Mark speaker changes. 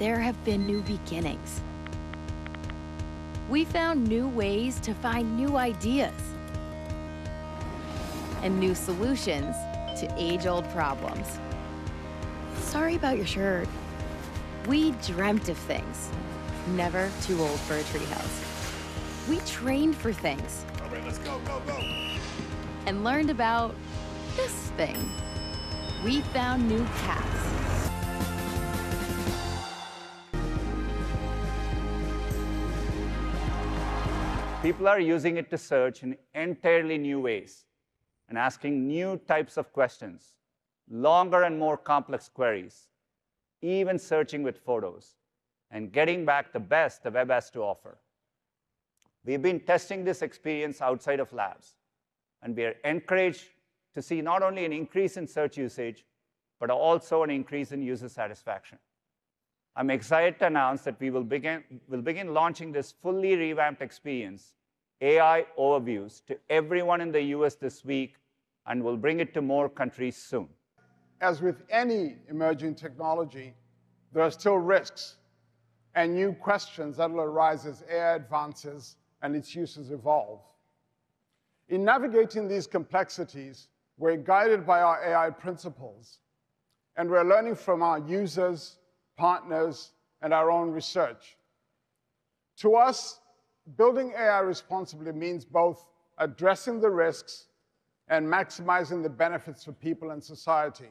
Speaker 1: there have been new beginnings. We found new ways to find new ideas and new solutions to age-old problems. Sorry about your shirt. We dreamt of things, never too old for a treehouse. We trained for things.
Speaker 2: All right, let's go, go, go.
Speaker 1: And learned about this thing. We found new paths.
Speaker 3: People are using it to search in entirely new ways and asking new types of questions, longer and more complex queries, even searching with photos, and getting back the best the web has to offer. We've been testing this experience outside of labs, and we are encouraged to see not only an increase in search usage, but also an increase in user satisfaction. I'm excited to announce that we will begin, will begin launching this fully revamped experience, AI Overviews, to everyone in the US this week, and will bring it to more countries soon.
Speaker 4: As with any emerging technology, there are still risks and new questions that will arise as AI advances and its uses evolve. In navigating these complexities, we're guided by our AI principles, and we're learning from our users, partners, and our own research. To us, building AI responsibly means both addressing the risks and maximizing the benefits for people and society.